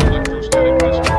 electrostatic discharge.